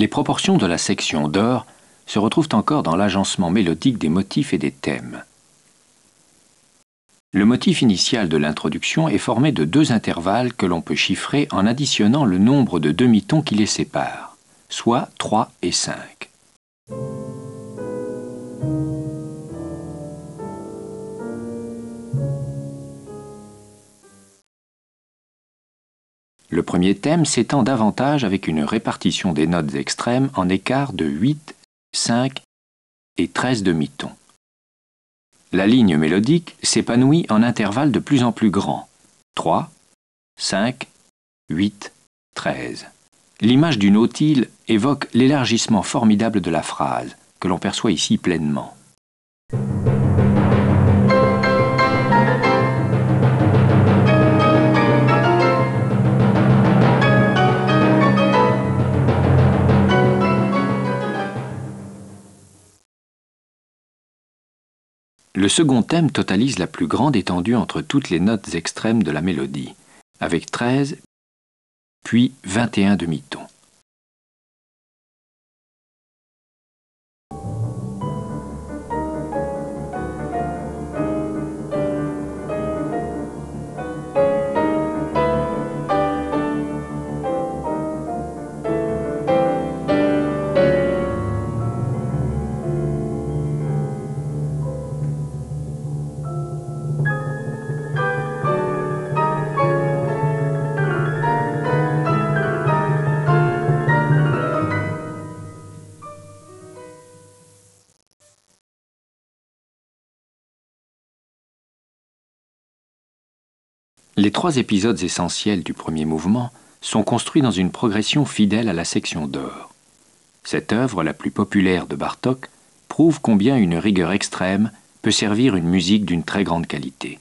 Les proportions de la section d'or se retrouvent encore dans l'agencement mélodique des motifs et des thèmes. Le motif initial de l'introduction est formé de deux intervalles que l'on peut chiffrer en additionnant le nombre de demi-tons qui les séparent, soit 3 et 5. Le premier thème s'étend davantage avec une répartition des notes extrêmes en écart de 8, 5 et 13 demi-tons. La ligne mélodique s'épanouit en intervalles de plus en plus grands 3, 5, 8, 13. L'image du nautile évoque l'élargissement formidable de la phrase, que l'on perçoit ici pleinement. Le second thème totalise la plus grande étendue entre toutes les notes extrêmes de la mélodie, avec 13 puis 21 demi-tons. Les trois épisodes essentiels du premier mouvement sont construits dans une progression fidèle à la section d'or. Cette œuvre, la plus populaire de Bartok, prouve combien une rigueur extrême peut servir une musique d'une très grande qualité.